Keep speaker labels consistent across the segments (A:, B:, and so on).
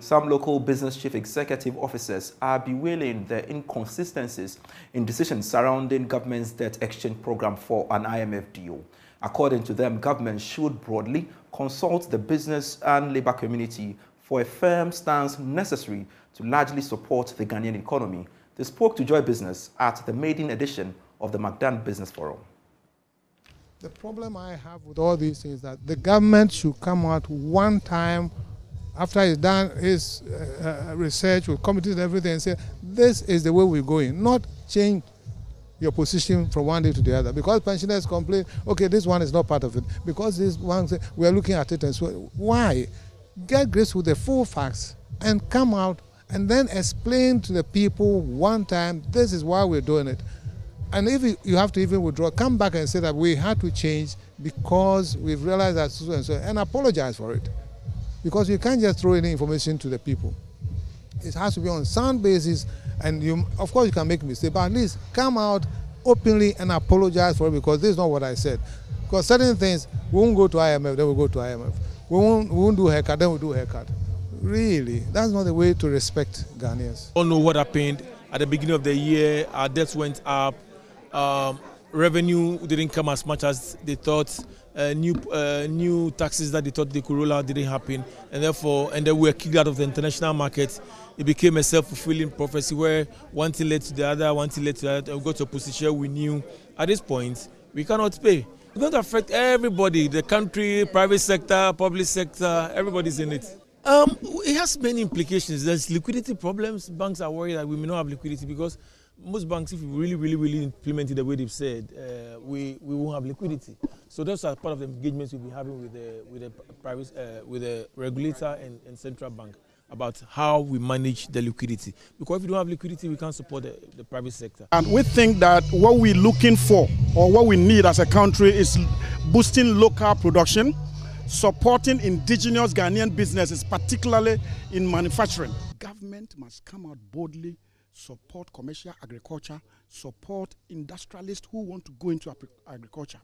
A: some local business chief executive officers are bewailing the inconsistencies in decisions surrounding government's debt exchange program for an IMF deal. According to them, government should broadly consult the business and labor community for a firm stance necessary to largely support the Ghanaian economy. They spoke to Joy Business at the maiden edition of the McDan Business Forum.
B: The problem I have with all these is that the government should come out one time after he's done his uh, uh, research with committees and everything and say, this is the way we're going, not change your position from one day to the other. Because pensioners complain, okay, this one is not part of it. Because this one, we are looking at it and so why? Get grace with the full facts and come out and then explain to the people one time, this is why we're doing it. And if you have to even withdraw, come back and say that we had to change because we've realized that so and so, and apologize for it. Because you can't just throw any information to the people. It has to be on sound basis, and you, of course, you can make mistakes, but at least come out openly and apologize for it because this is not what I said. Because certain things, we won't go to IMF, then we'll go to IMF. We won't, we won't do haircut, then we'll do haircut. Really, that's not the way to respect Ghanaians.
C: All know what happened at the beginning of the year. Our debts went up. Um, revenue didn't come as much as they thought. Uh, new uh, new taxes that they thought they could roll out didn't happen, and therefore, and then we were kicked out of the international market. It became a self-fulfilling prophecy where one thing led to the other, one thing led to the other. We got to a position we knew at this point we cannot pay. It's going to affect everybody: the country, private sector, public sector. Everybody's in it. Um, it has many implications. There's liquidity problems. Banks are worried that we may not have liquidity because most banks, if we really, really, really implement it the way they've said, uh, we, we won't have liquidity. So those are part of the engagements we'll be having with the, with the, private, uh, with the regulator and, and central bank about how we manage the liquidity. Because if we don't have liquidity, we can't support the, the private sector.
D: And we think that what we're looking for or what we need as a country is boosting local production, supporting indigenous Ghanaian businesses, particularly in manufacturing. Government must come out boldly support commercial agriculture, support industrialists who want to go into agriculture.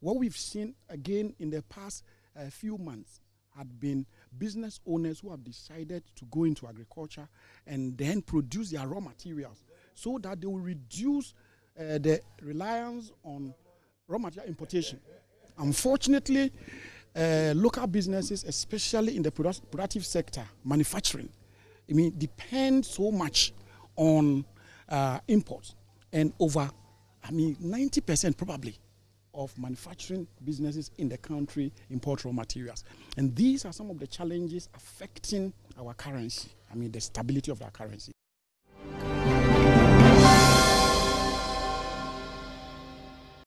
D: What we've seen again in the past uh, few months had been business owners who have decided to go into agriculture and then produce their raw materials so that they will reduce uh, the reliance on raw material importation. Unfortunately, uh, local businesses, especially in the productive sector, manufacturing, I mean, depend so much on uh, imports. And over, I mean, 90% probably of manufacturing businesses in the country import raw materials. And these are some of the challenges affecting our currency, I mean, the stability of our currency.